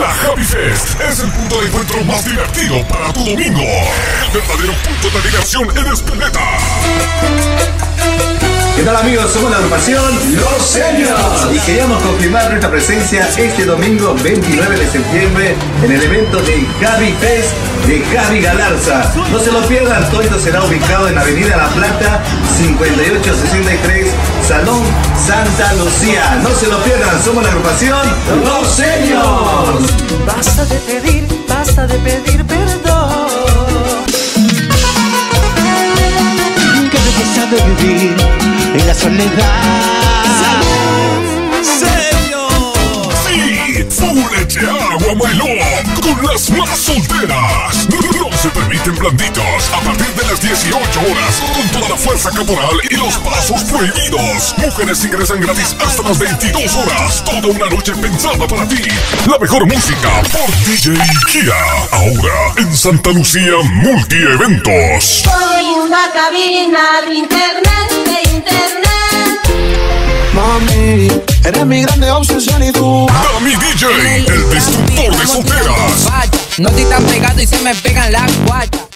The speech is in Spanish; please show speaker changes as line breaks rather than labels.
La Javi Fest es el punto de encuentro más divertido para tu domingo. El verdadero punto de diversión en Espeleta.
¿Qué tal amigos? Somos la agrupación Los Serios y queríamos confirmar nuestra presencia este domingo 29 de septiembre en el evento de Javi Fest de Javi Galarza. No se lo pierdan, todo esto será ubicado en Avenida La Plata 5863 Salón Santa Lucía. No se lo pierdan, somos la agrupación Los Serios.
Basta de pedir, basta de pedir perdón.
Que belleza de vivir en la soledad.
Agua Mailón con las más solteras. No se permiten blanditos a partir de las 18 horas con toda la fuerza corporal y los pasos prohibidos. Mujeres ingresan gratis hasta las 22 horas. Toda una noche pensada para ti. La mejor música por DJ Kia. Ahora en Santa Lucía Multieventos.
Soy una cabina de internet, de internet.
Mami, eres mi grande obsesión y tú.
Dami DJ, el destructor de solteras.
No estoy tan pegado y se me pegan las guayas.